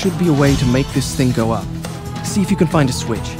should be a way to make this thing go up. See if you can find a switch.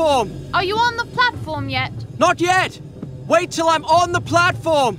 Platform! Are you on the platform yet? Not yet! Wait till I'm on the platform!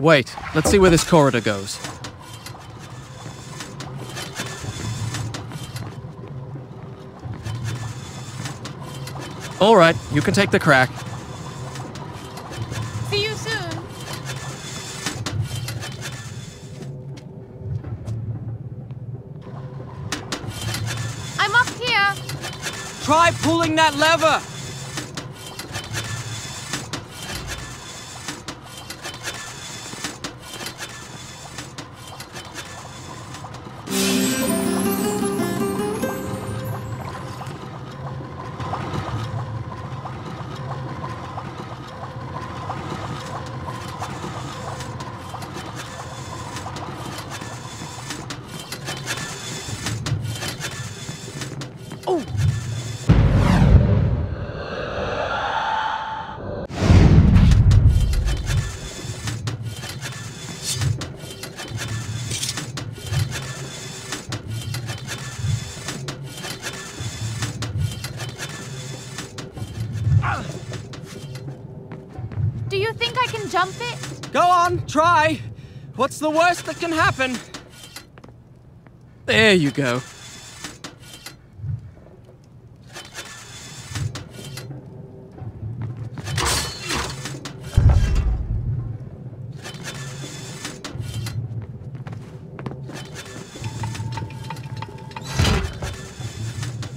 Wait, let's see where this corridor goes. Alright, you can take the crack. See you soon. I'm up here. Try pulling that lever! What's the worst that can happen? There you go.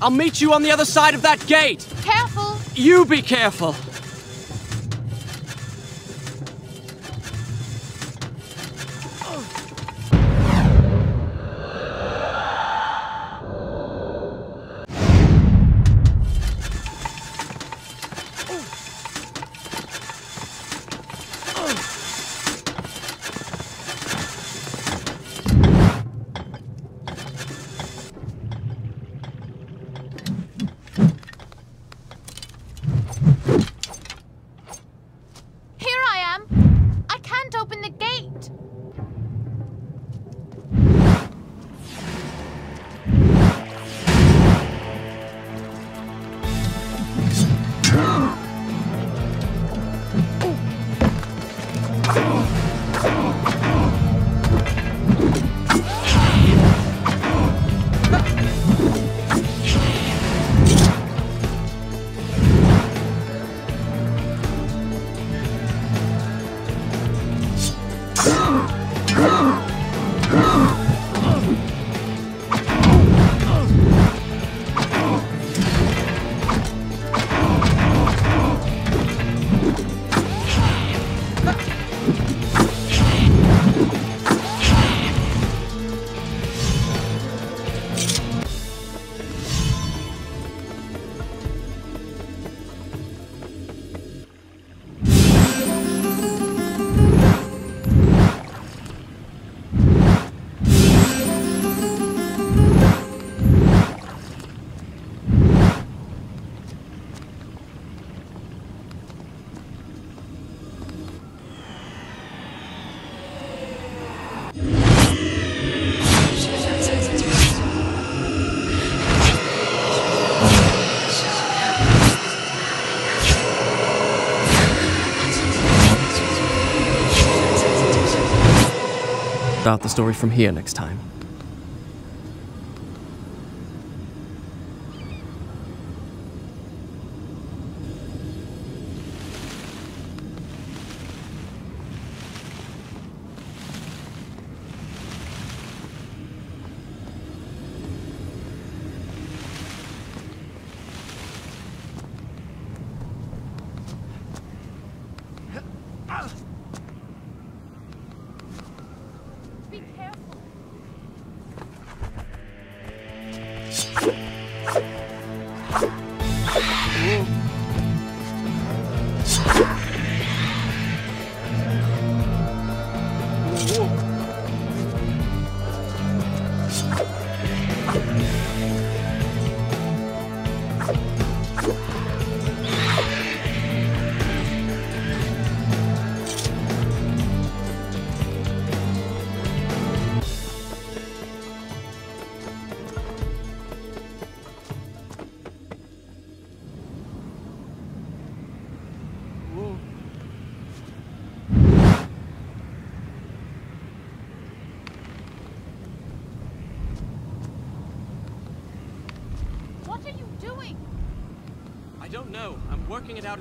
I'll meet you on the other side of that gate! Careful. You be careful! Start the story from here next time.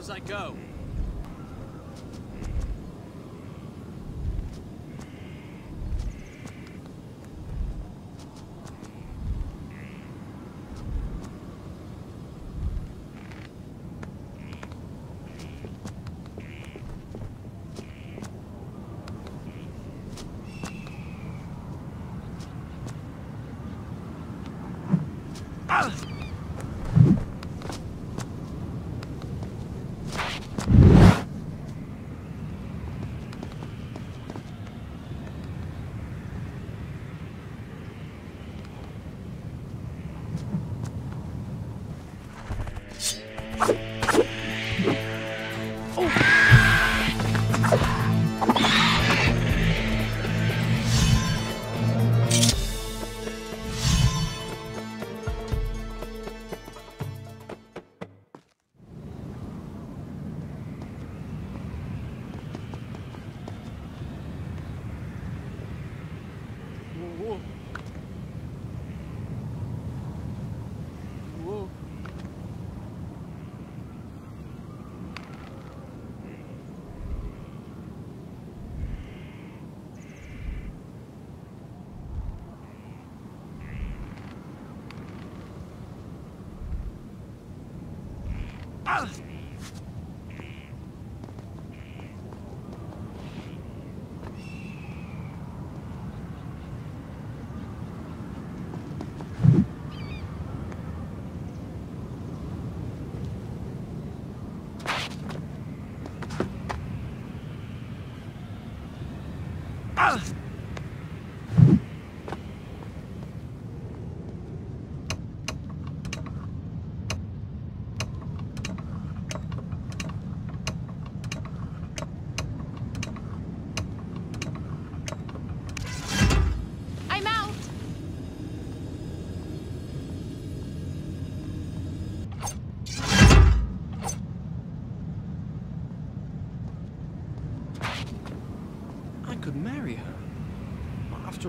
As I go.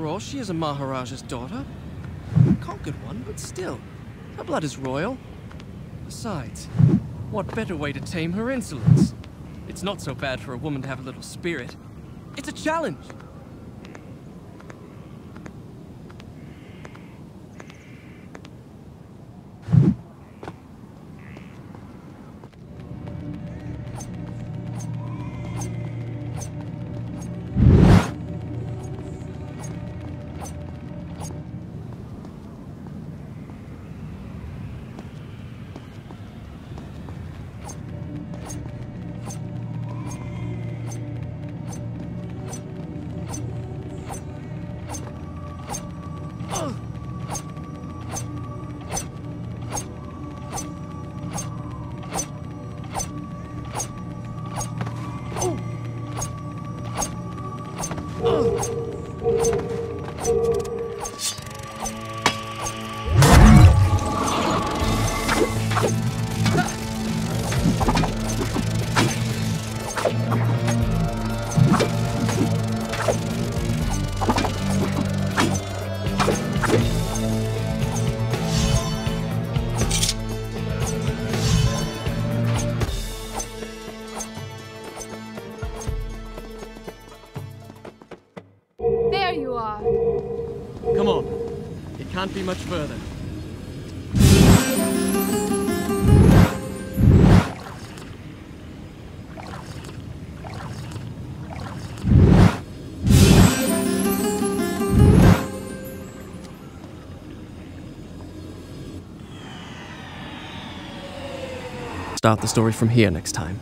After all, she is a Maharaja's daughter. Conquered one, but still. Her blood is royal. Besides, what better way to tame her insolence? It's not so bad for a woman to have a little spirit. It's a challenge! Start the story from here next time.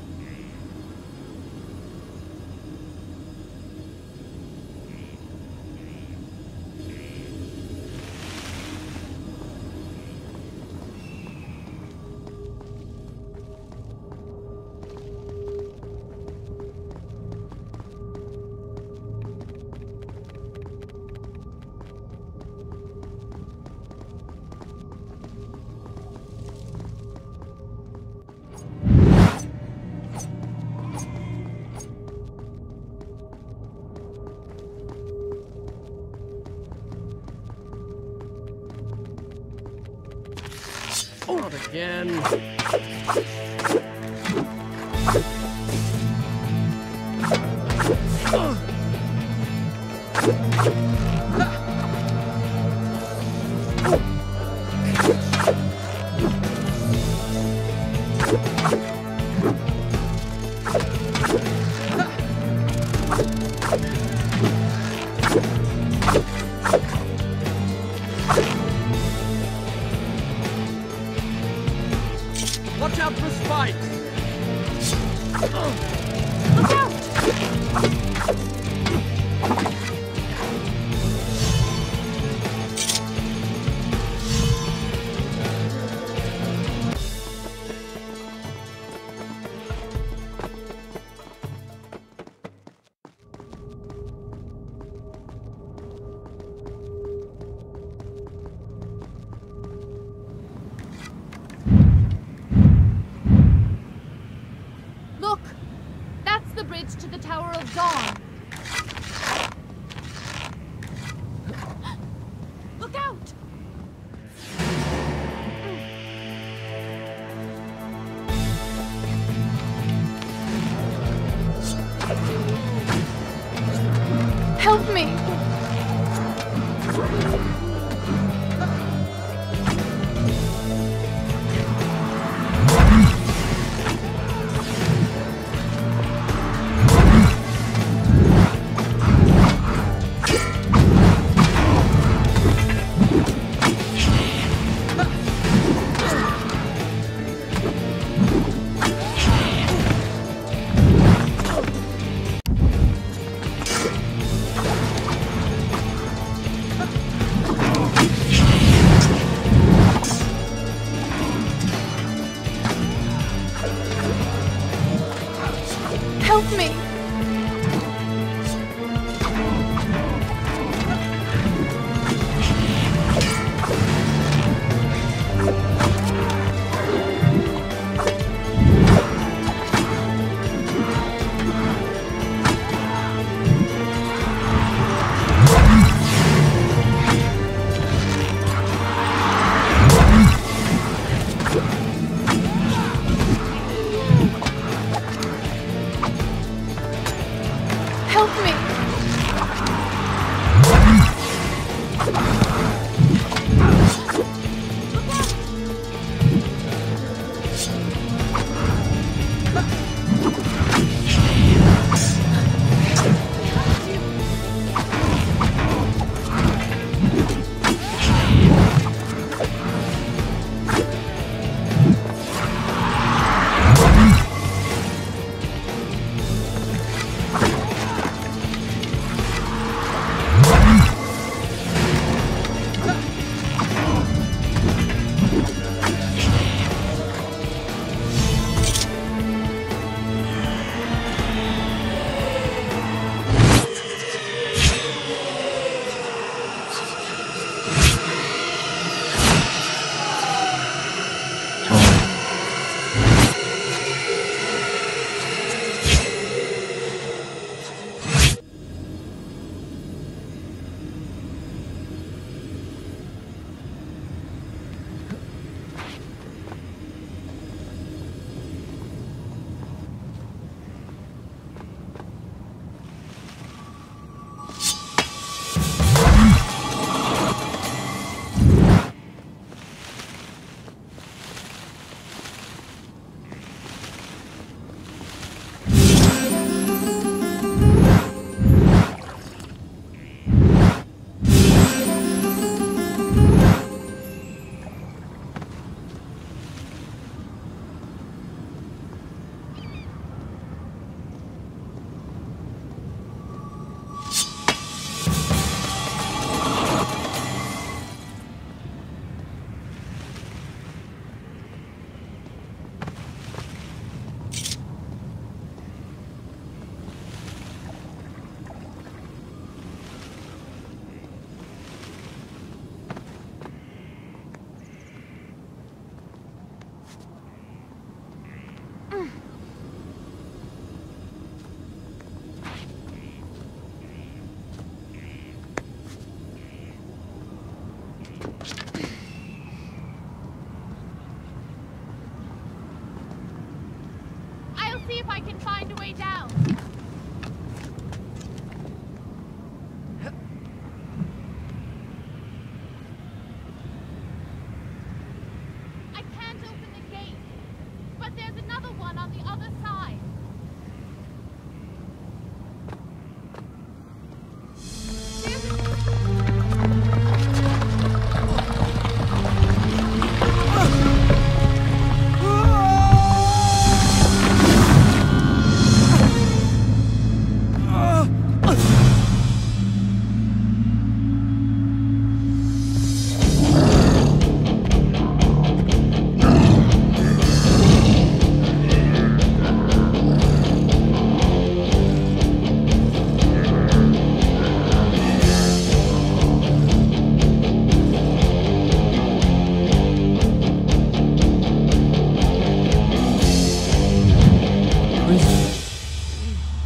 Again.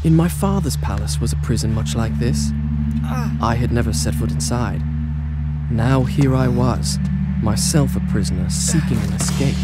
In my father's palace was a prison much like this. Ah. I had never set foot inside. Now here I was, myself a prisoner, seeking an escape.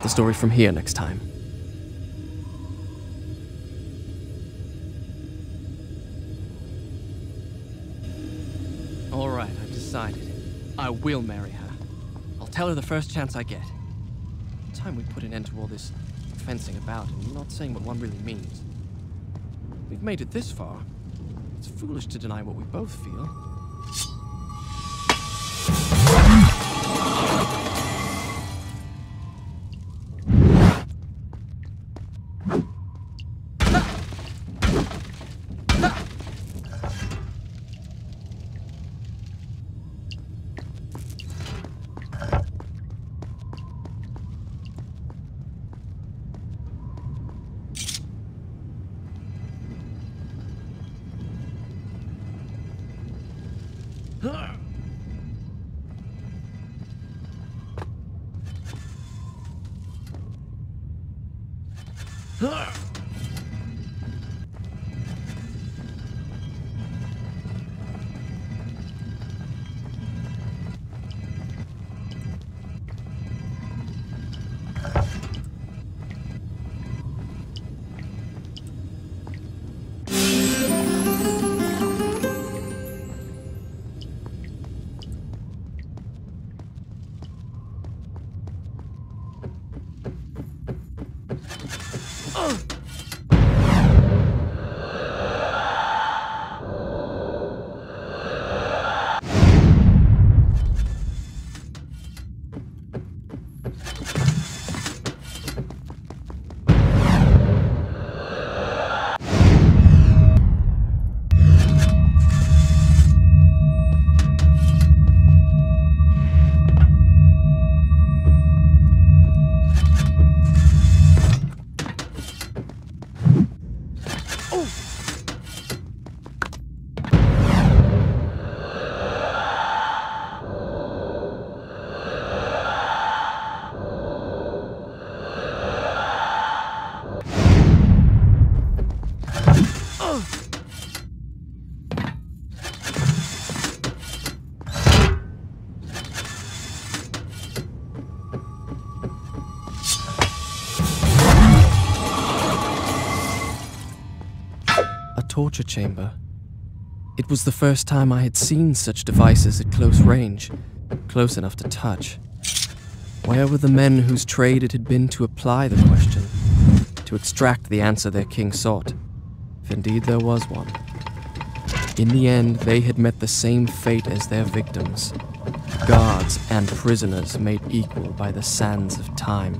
The story from here next time. All right, I've decided. I will marry her. I'll tell her the first chance I get. Time we put an end to all this fencing about and not saying what one really means. We've made it this far. It's foolish to deny what we both feel. Torture chamber. It was the first time I had seen such devices at close range, close enough to touch. Where were the men whose trade it had been to apply the question, to extract the answer their king sought? If indeed there was one. In the end, they had met the same fate as their victims guards and prisoners made equal by the sands of time.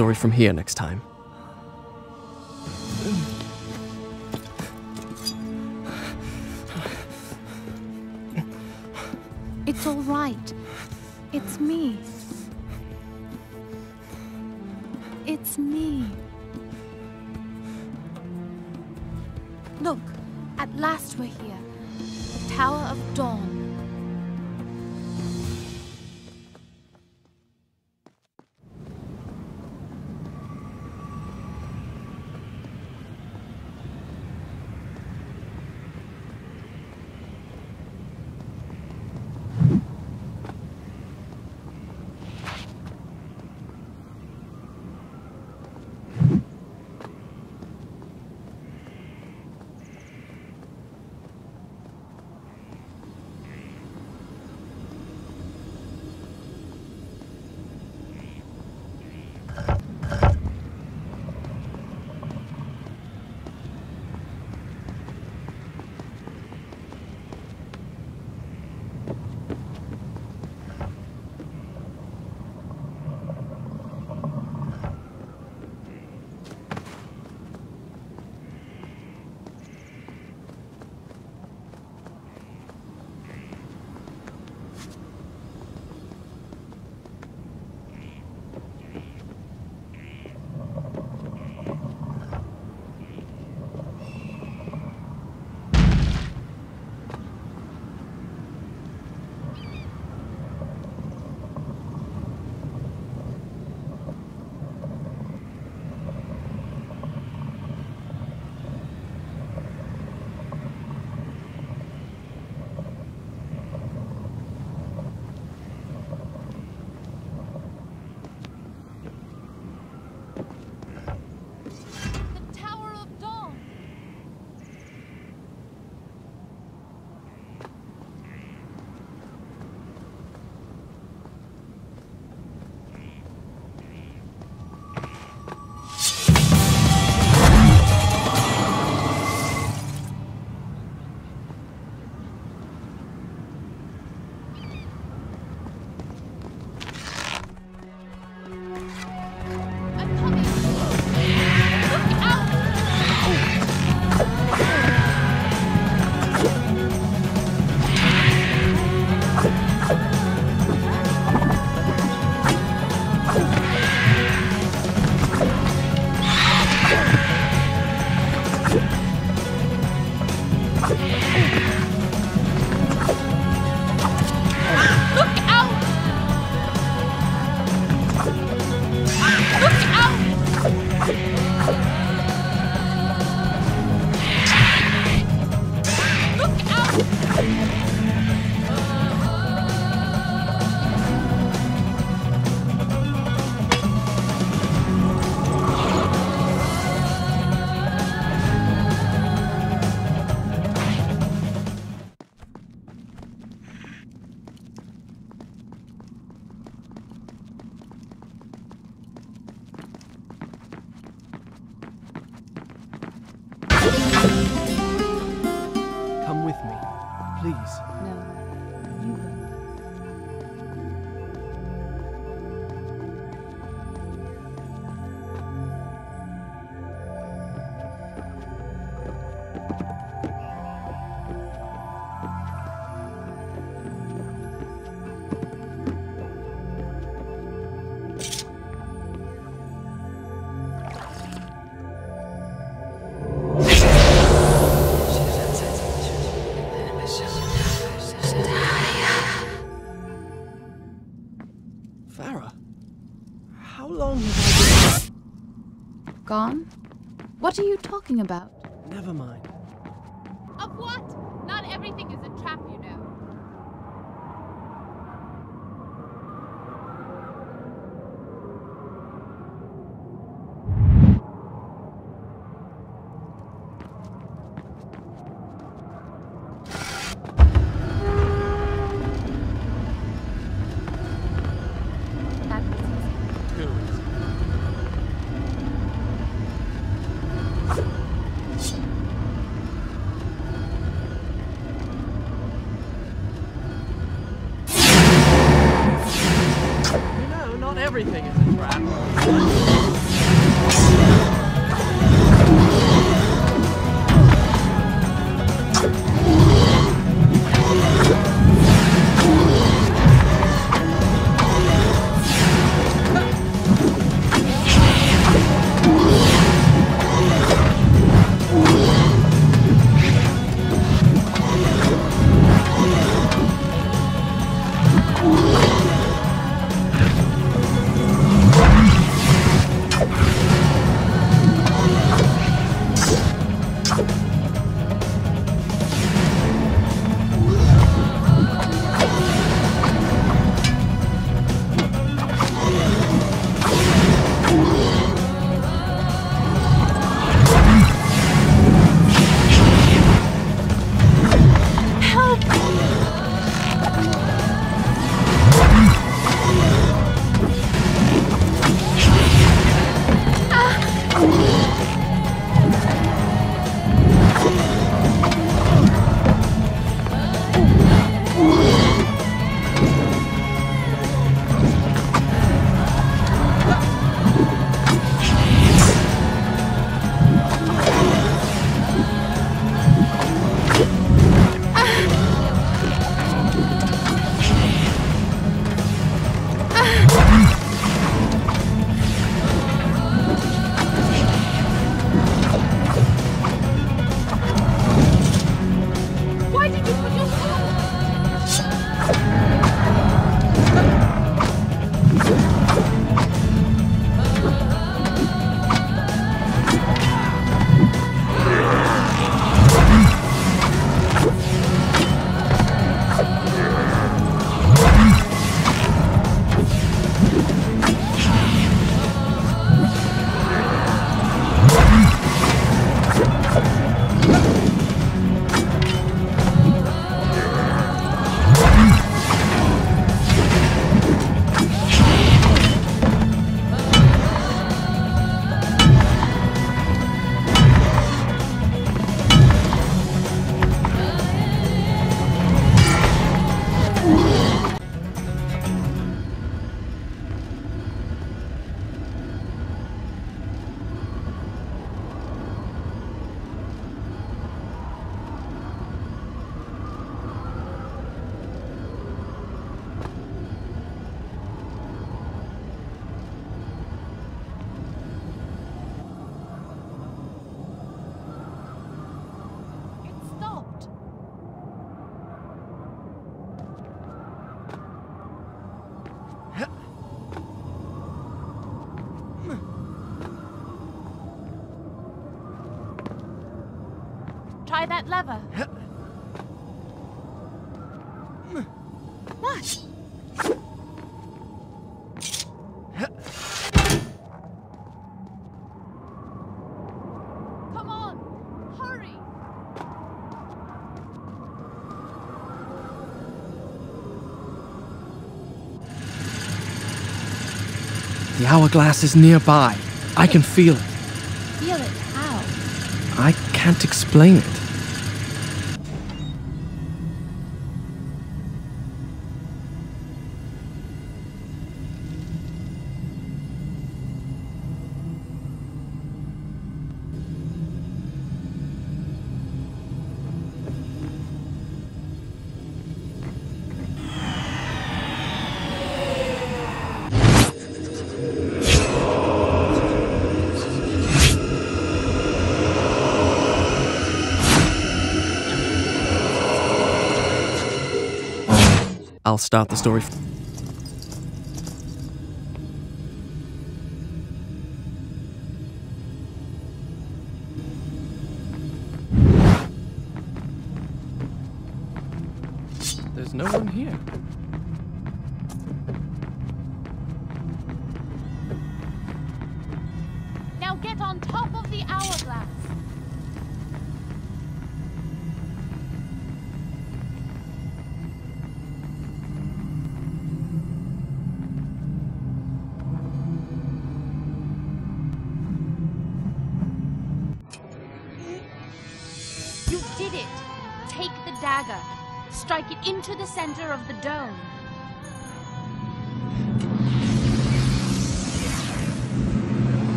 Story from here next time. Gone? What are you talking about? Never mind. Lever. What? Come on, hurry! The hourglass is nearby. I can feel it. Feel it. How? I can't explain it. I'll start the story.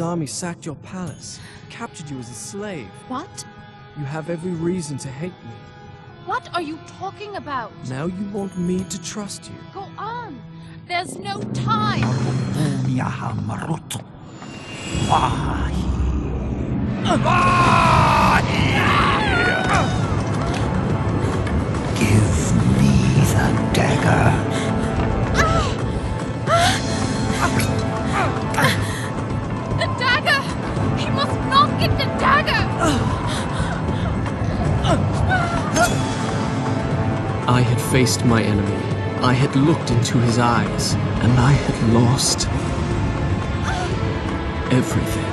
My father's army sacked your palace, captured you as a slave. What? You have every reason to hate me. What are you talking about? Now you want me to trust you. Go on. There's no time. Give me the dagger. I had faced my enemy. I had looked into his eyes, and I had lost everything.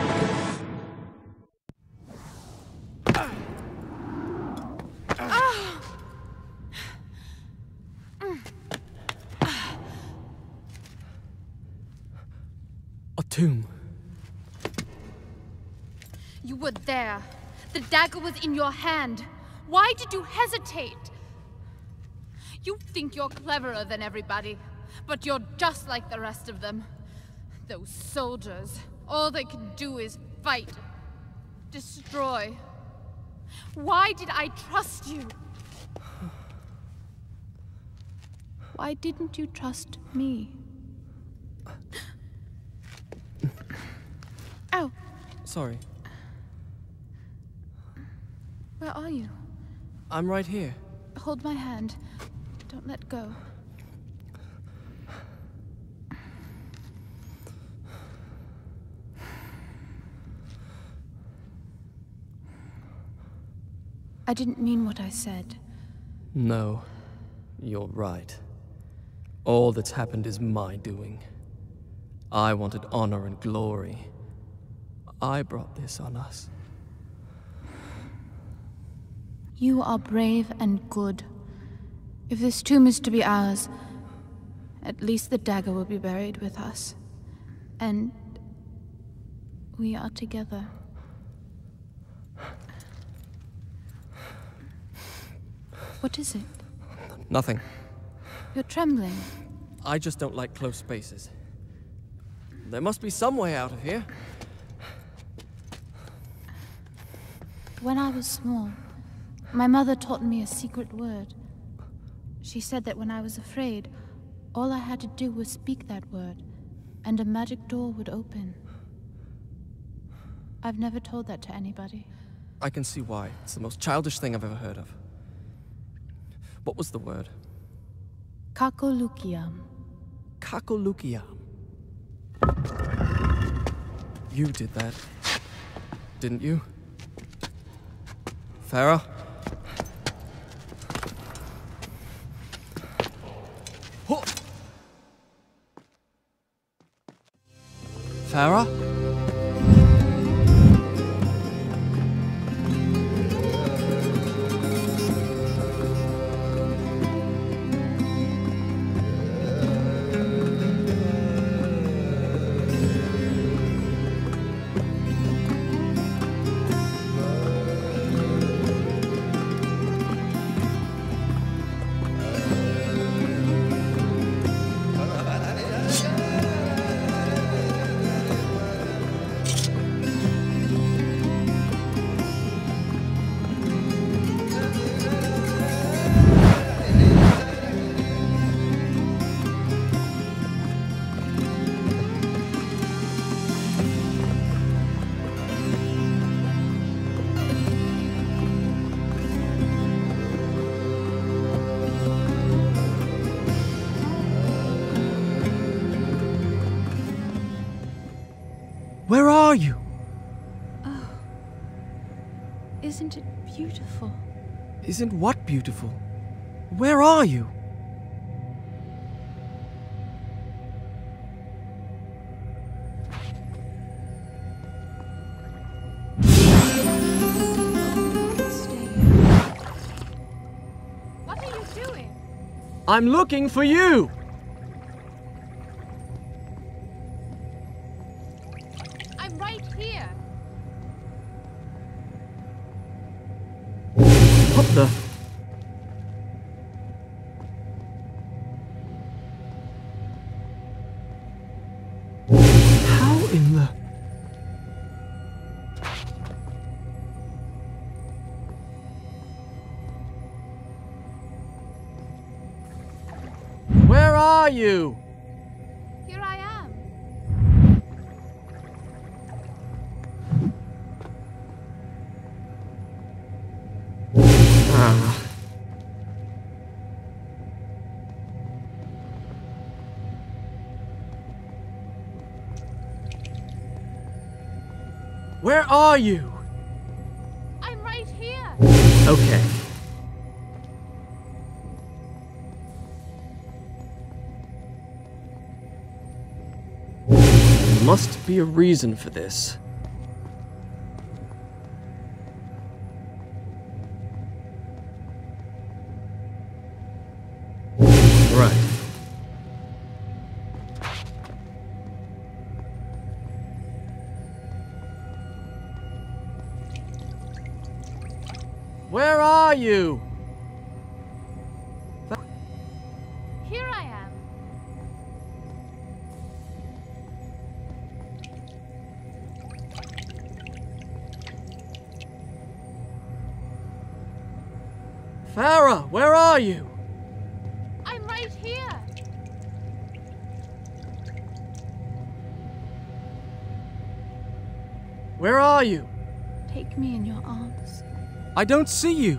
A tomb. You were there. The dagger was in your hand. Why did you hesitate? You think you're cleverer than everybody, but you're just like the rest of them. Those soldiers, all they can do is fight, destroy. Why did I trust you? Why didn't you trust me? Ow! Oh. Sorry. Where are you? I'm right here. Hold my hand. Don't let go. I didn't mean what I said. No, you're right. All that's happened is my doing. I wanted honor and glory. I brought this on us. You are brave and good. If this tomb is to be ours, at least the dagger will be buried with us. And we are together. What is it? Nothing. You're trembling. I just don't like close spaces. There must be some way out of here. When I was small, my mother taught me a secret word. She said that when I was afraid, all I had to do was speak that word, and a magic door would open. I've never told that to anybody. I can see why. It's the most childish thing I've ever heard of. What was the word? Kakolookiyam. Kakolookiyam. You did that, didn't you? Farah? Farah? Isn't it beautiful? Isn't what beautiful? Where are you? What are you doing? I'm looking for you! Where are you? I'm right here. Okay. There must be a reason for this. Where are you? Take me in your arms. I don't see you.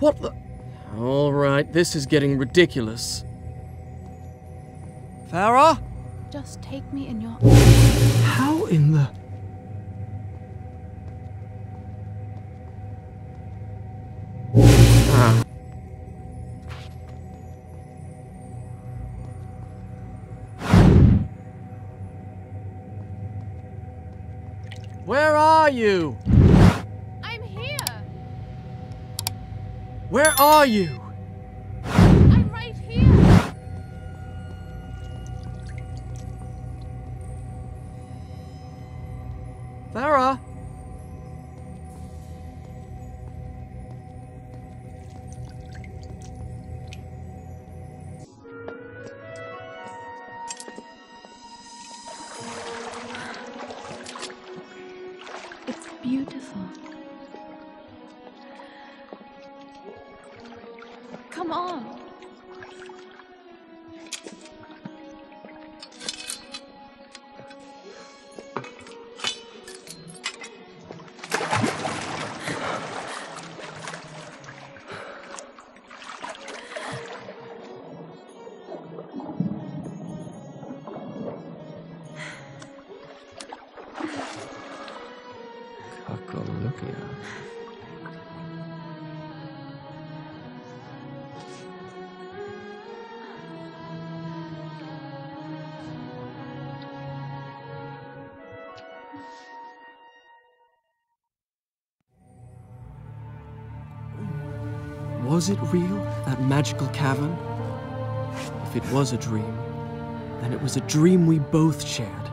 What the? All right, this is getting ridiculous. Farah? Just take me in your arms. How in the? You? Was it real, that magical cavern? If it was a dream, then it was a dream we both shared.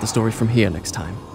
The story from here next time.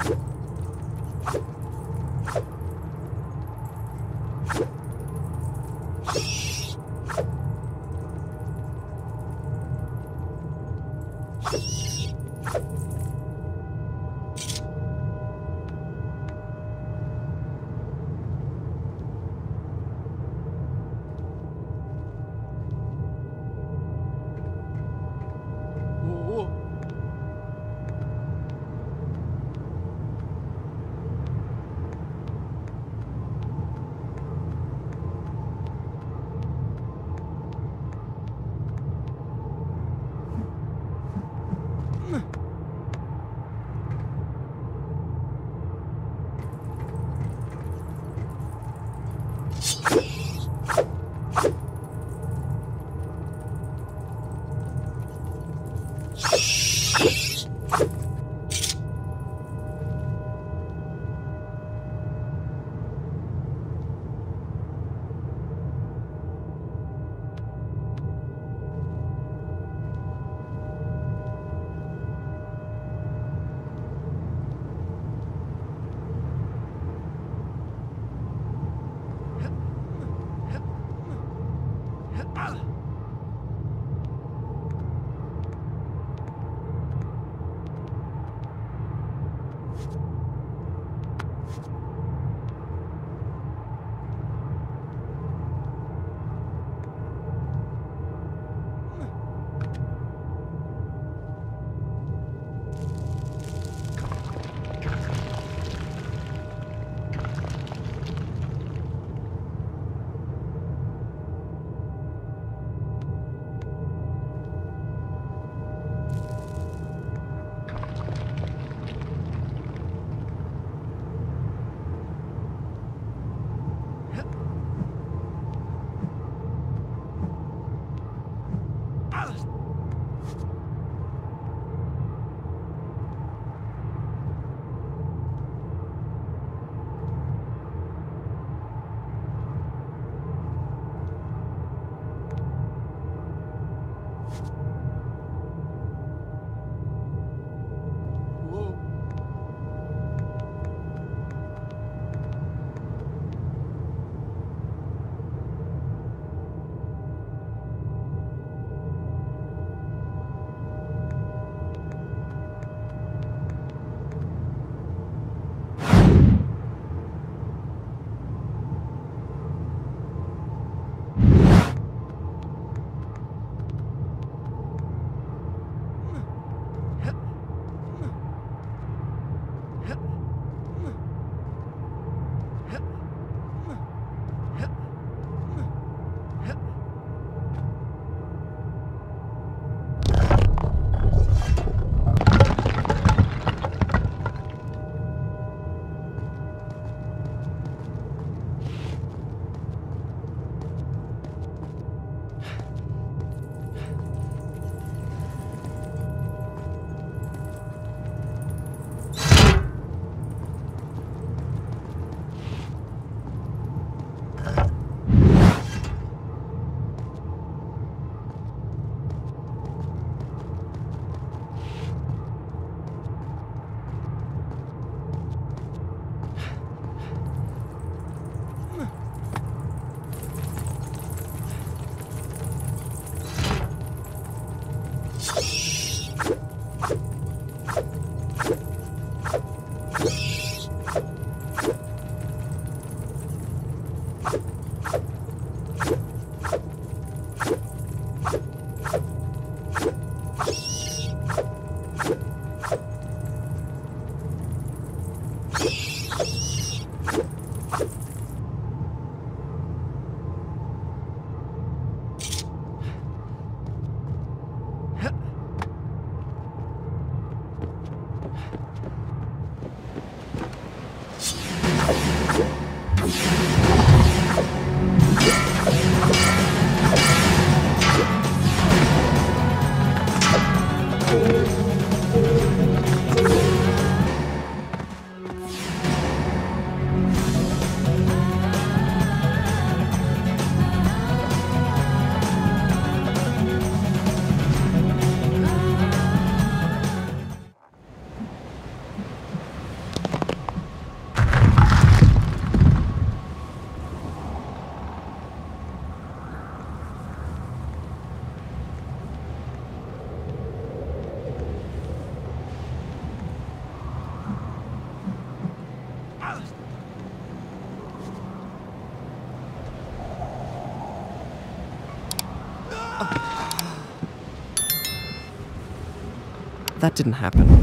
you That didn't happen.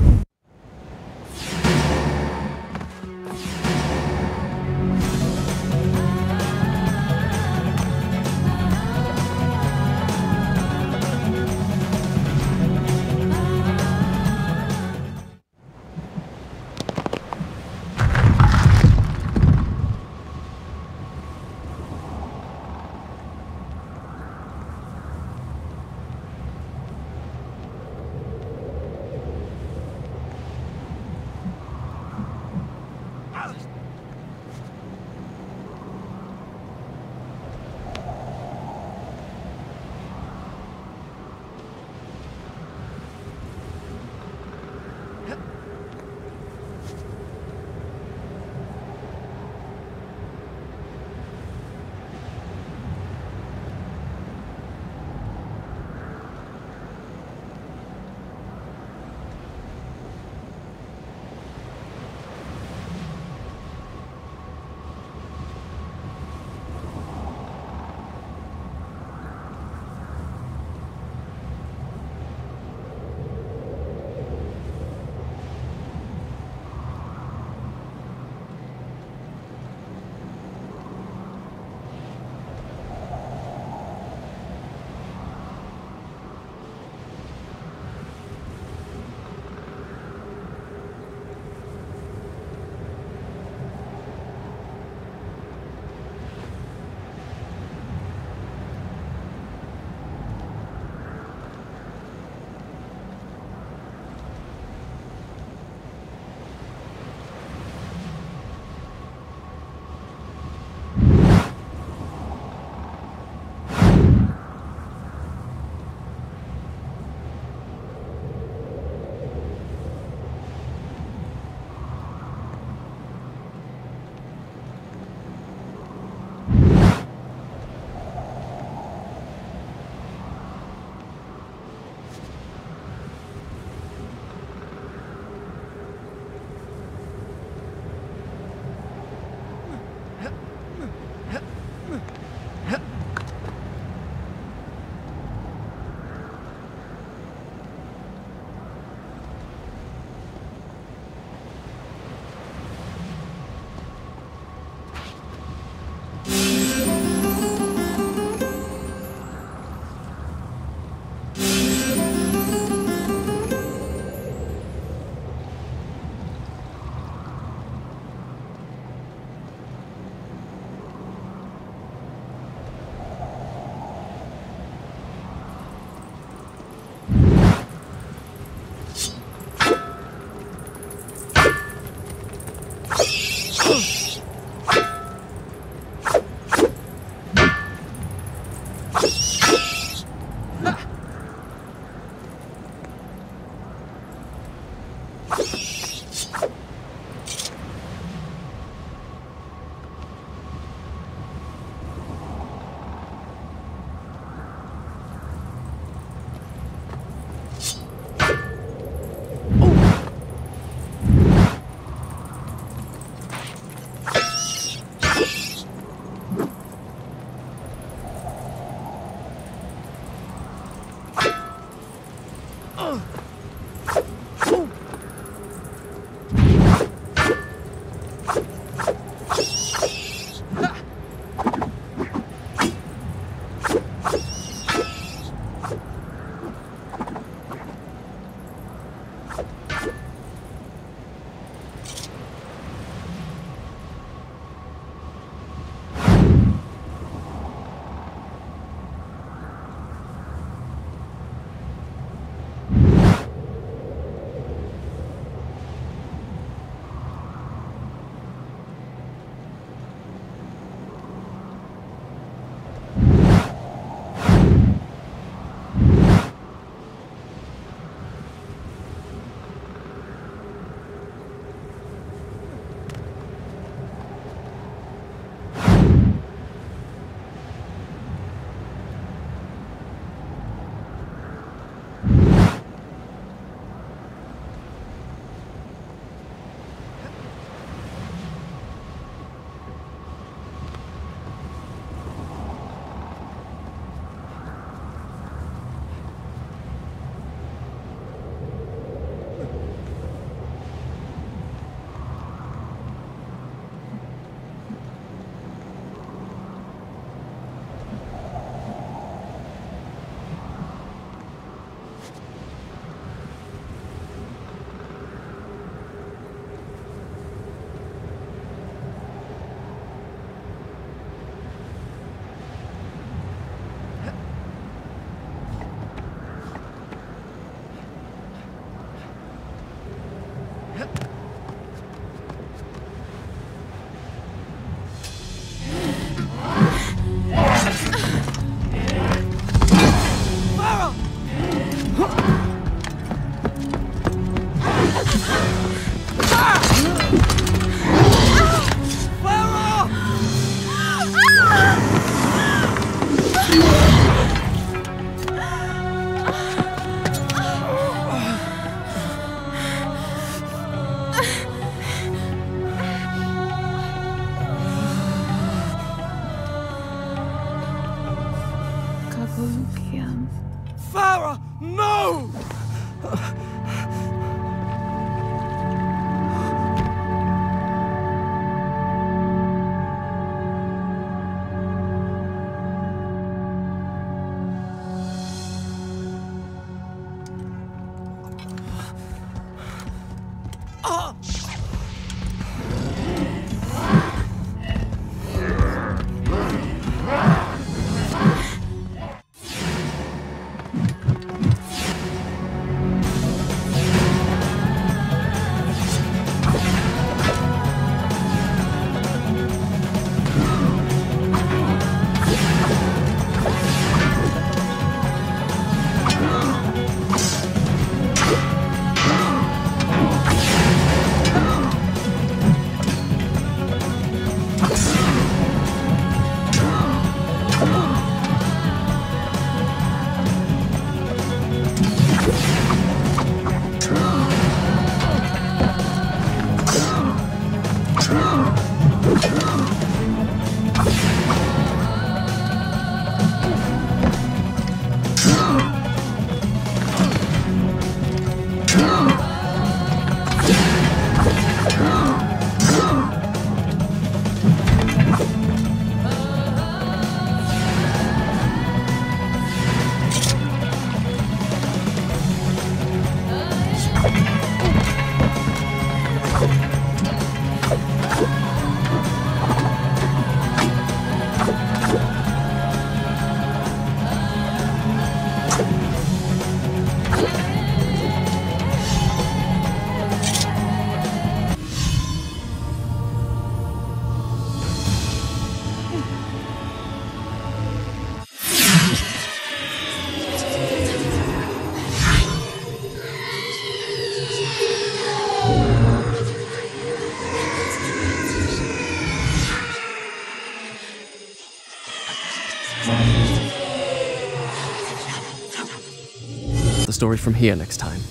Story from here next time.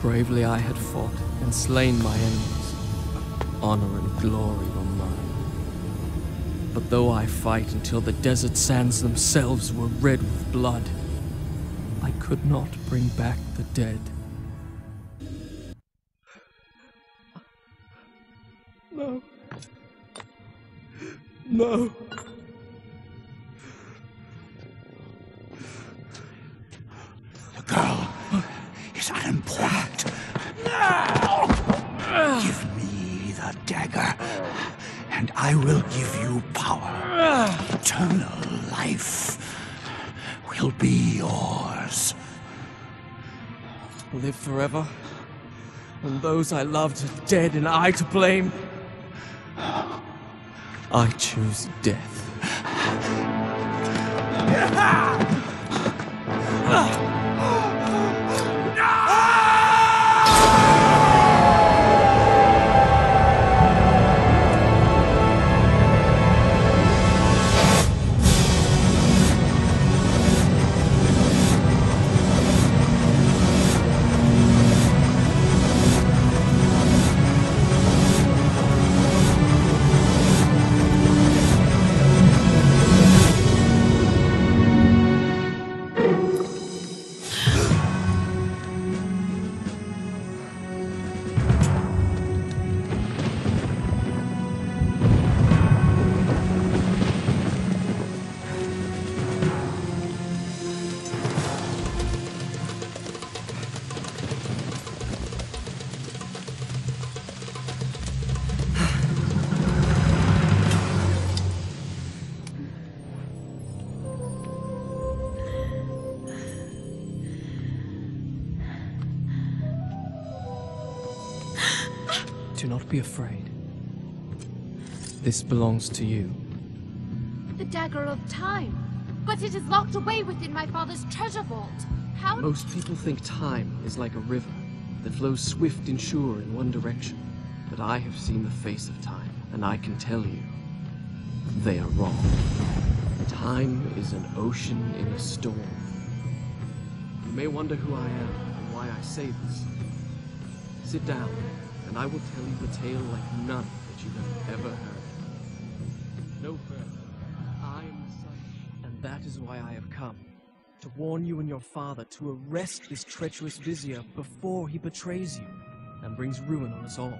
Bravely I had fought and slain my enemies. Honor and glory were mine. But though I fight until the desert sands themselves were red with blood, I could not bring back the dead. Those I loved are dead and I to blame? I choose death. Do not be afraid. This belongs to you. The dagger of time. But it is locked away within my father's treasure vault. How? Most people think time is like a river that flows swift and sure in one direction. But I have seen the face of time, and I can tell you, they are wrong. Time is an ocean in a storm. You may wonder who I am and why I say this. Sit down, and I will tell you the tale like none that you have ever heard. No further. I am the son, and that is why I have come. to warn you and your father to arrest this treacherous vizier before he betrays you and brings ruin on us all.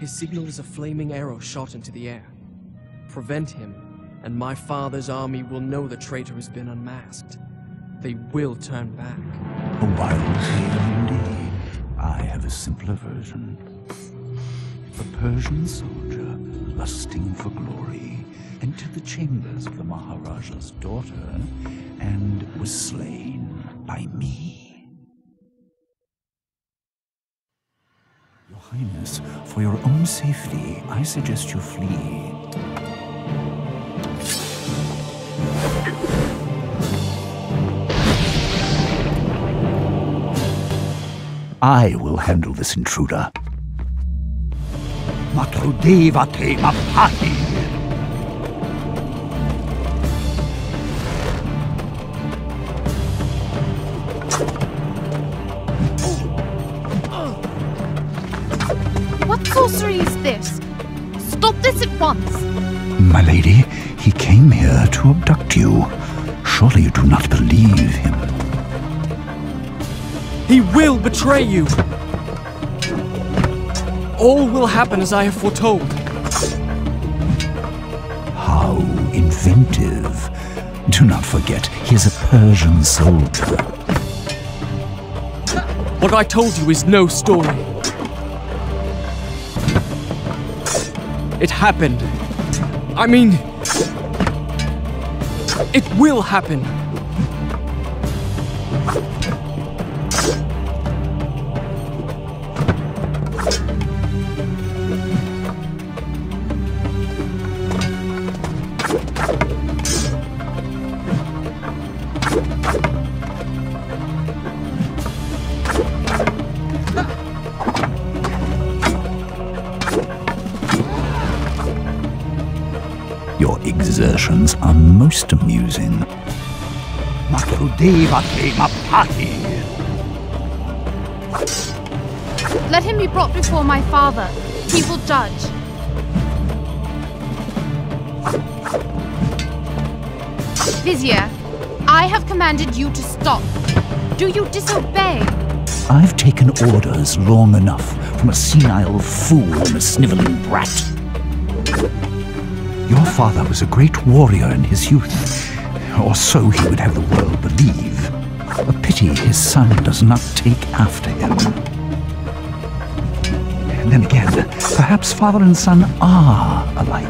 His signal is a flaming arrow shot into the air. Prevent him, and my father's army will know the traitor has been unmasked. They will turn back. A wild tale indeed. I have a simpler version. A Persian soldier, lusting for glory, entered the chambers of the Maharaja's daughter and was slain by me. Your Highness, for your own safety, I suggest you flee. I will handle this intruder. Matrodevate Mapahi! What sorcery is this? Stop this at once! My lady, he came here to abduct you. Surely you do not believe him. He will betray you! All will happen as I have foretold. How inventive. Do not forget, he is a Persian soldier. What I told you is no story. It happened. I mean, it will happen. Exertions are most amusing. Matrodevate Mapahi! Let him be brought before my father. He will judge. Vizier, I have commanded you to stop. Do you disobey? I've taken orders long enough from a senile fool and a sniveling brat. Your father was a great warrior in his youth, or so he would have the world believe. A pity his son does not take after him. And then again, perhaps father and son are alike.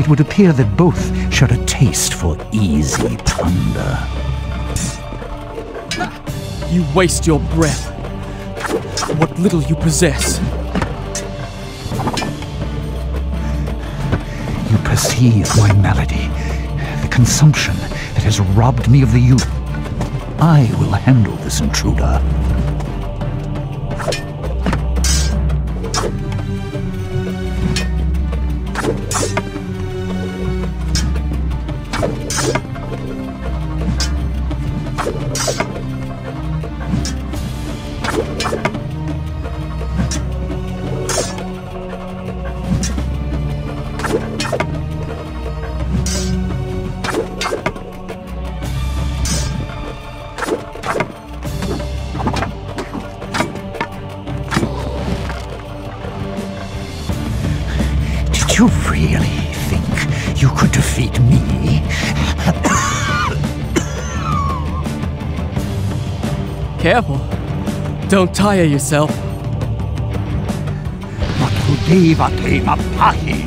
It would appear that both share a taste for easy plunder. You waste your breath. What little you possess. You perceive my malady, the consumption that has robbed me of the youth. I will handle this intruder. Don't tire yourself. Matrodevate Mapahi!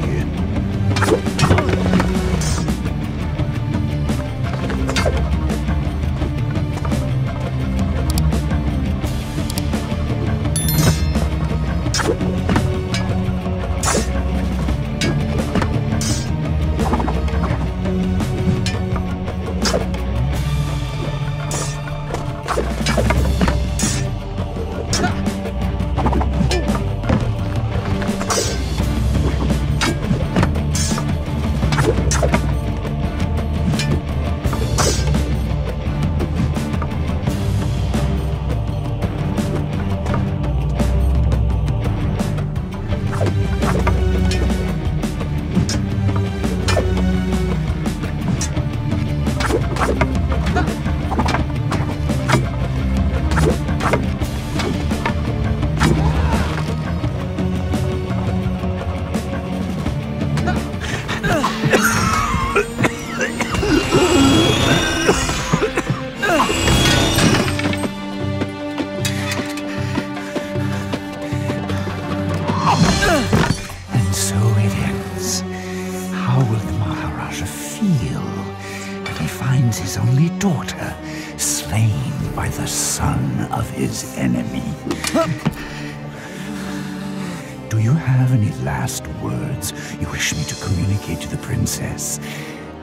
Last words you wish me to communicate to the princess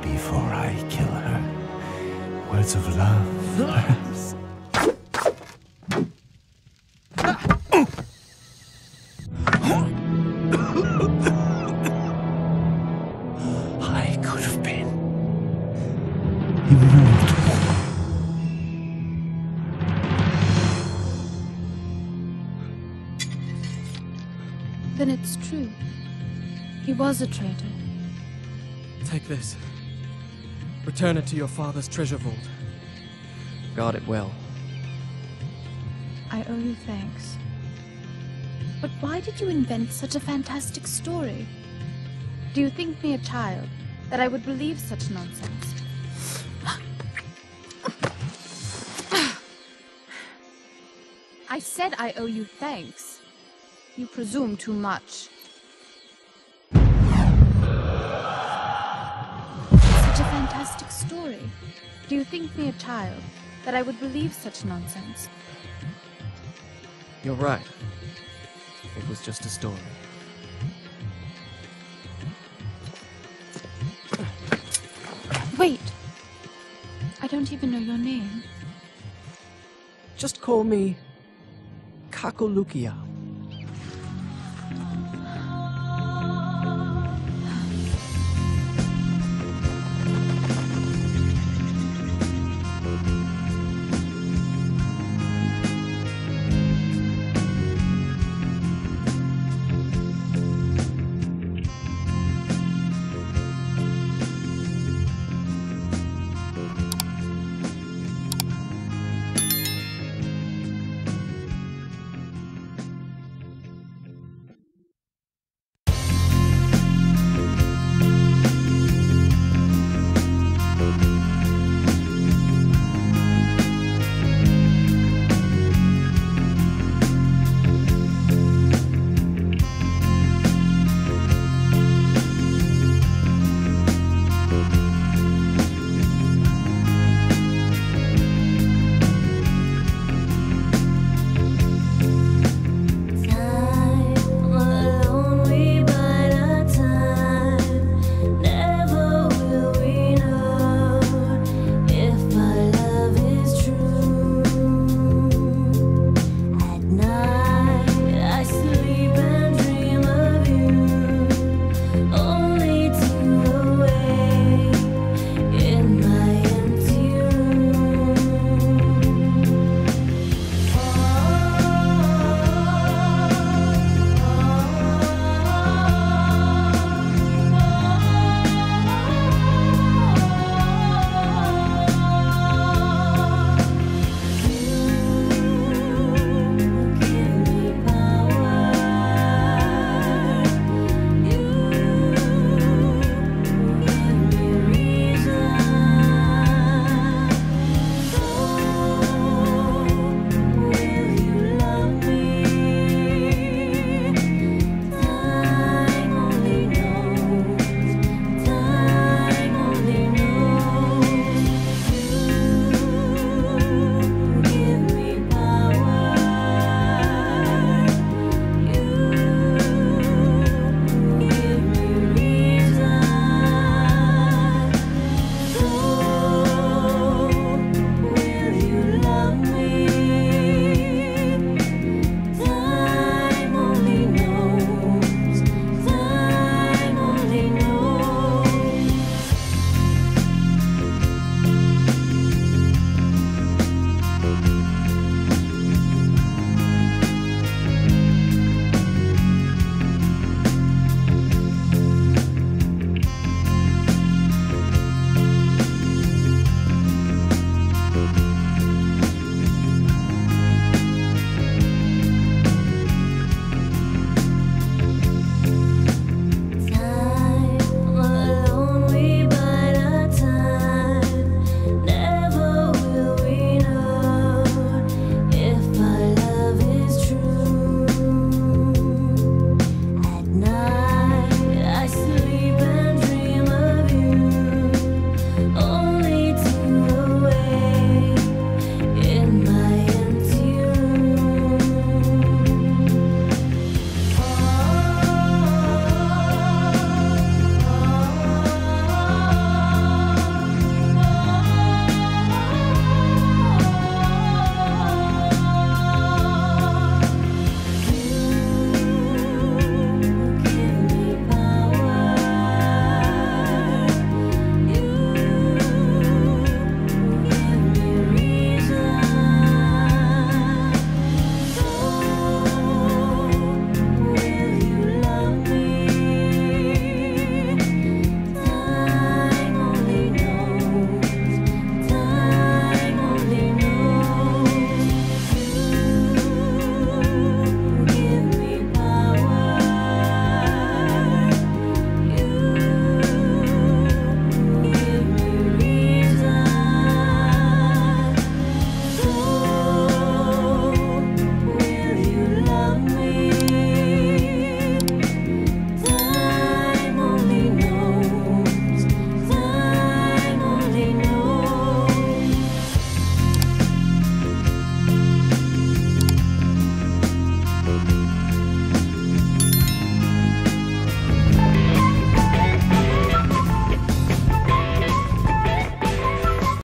before I kill her? Words of love, perhaps? Return it to your father's treasure vault. Guard it well. I owe you thanks. But why did you invent such a fantastic story? Do you think me a child, that I would believe such nonsense? I said I owe you thanks. You presume too much. Story. Do you think me a child, that I would believe such nonsense? You're right. It was just a story. Wait! I don't even know your name. Just call me Kakolookiyam.